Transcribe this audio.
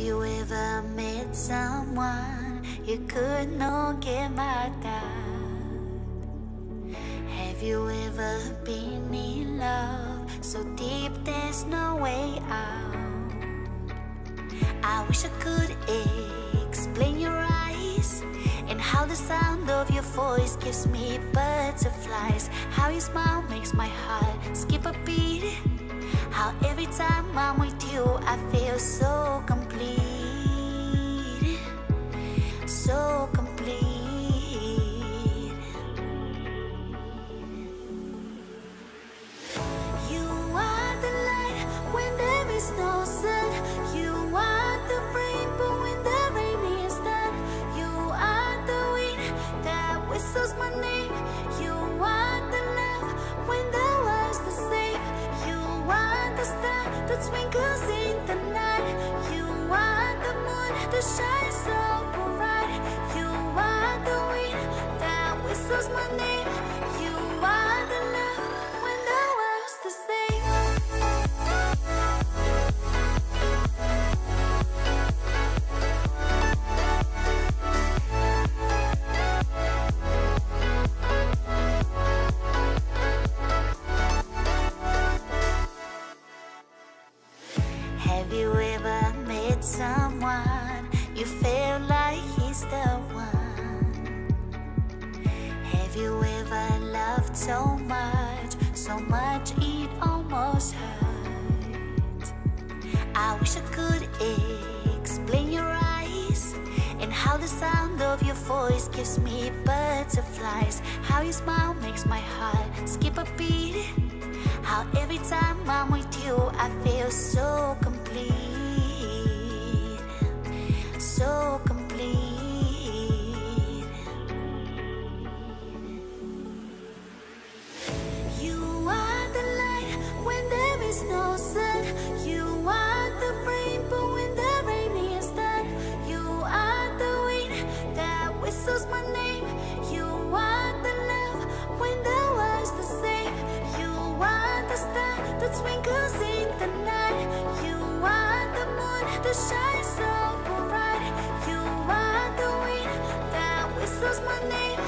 you ever met someone you could not get my at? Have you ever been in love so deep there's no way out? I wish I could explain your eyes and how the sound of your voice gives me butterflies. How your smile makes my heart skip a beat. How every time I'm with you, I feel so complete. So complete. You are the light when there is no You are the so much, so much it almost hurt? I wish I could explain your eyes and how the sound of your voice gives me butterflies. How your smile makes my heart skip a beat. How every time I'm with you, I feel so that so bright. You are the wind that whistles my name.